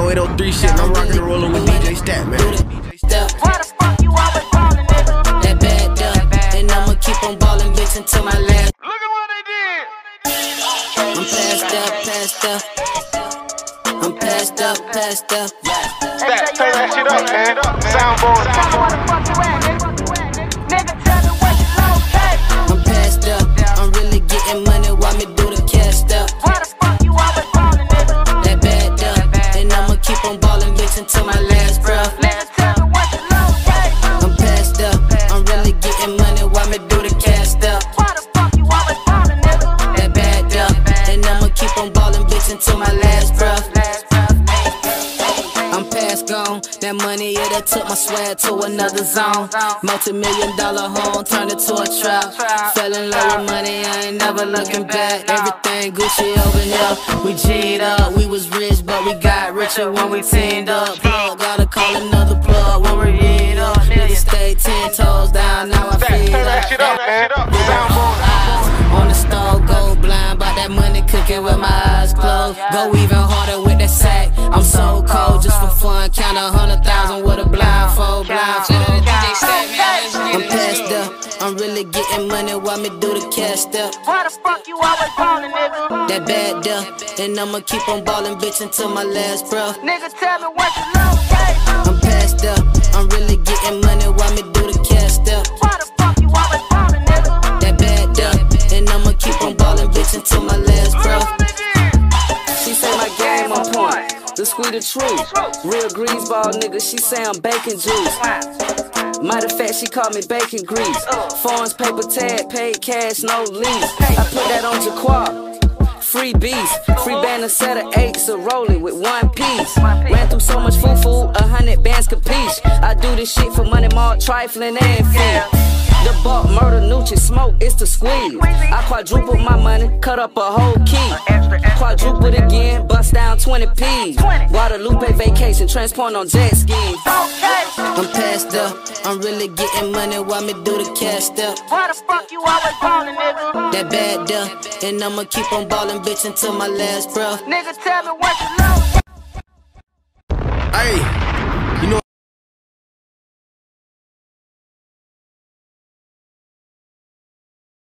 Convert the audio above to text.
no 803 shit, and I'm rocking the roller with DJ Stackman. Why the fuck you always ballin', nigga? That bad duck, and I'ma keep on ballin', bitch, until my last. Look at what they did. I'm passed up, passed up. I'm passed up, passed up. Stat, turn that shit up, man. Soundboard. Tell last breath. I'm past gone. That money, yeah, that took my swag to another zone. Multi million dollar home turned it to a trap. Fell in love with money, I ain't never looking back. Everything Gucci over here. We G'd up, we was rich, but we got richer when we teamed up. Plug, gotta call another plug when we read up. Niggas stay ten toes down, now I feel up. up. Eyes on the stove, go blind, but that money cooking with my Go even harder with that sack. I'm so cold, just for fun. Count a hundred thousand with a blindfold, blindfold. I'm passed up. I'm really getting money while me do the cash up. Why the fuck you always ballin', nigga? That bad duck, and I'ma keep on ballin', bitch, until my last breath. Nigga, tell me where you located. I'm passed up. I'm really my point. The sweet the truth. Real greaseball nigga, she say I'm bacon juice. Matter of fact, she called me bacon grease. Foreigns paper tag, paid cash, no lease. I put that on Jaquar. Free beast, free band, a set of eights, a rolling with one piece. Ran through so much foo foo, a hundred bands capiche. I do this shit for money, more trifling and fee. The bulk murder, Nucci, smoke, it's the squeeze. I quadruple my money, cut up a whole key. Quadruple again, bust down 20 P's. Guadalupe vacation, transport on jet skis. I'm passed up, I'm really getting money while me do the cash up. Why the fuck you always ballin', nigga? That bad duck, and I'ma keep on ballin', bitch, until my last breath. Nigga, tell me where you. Hey,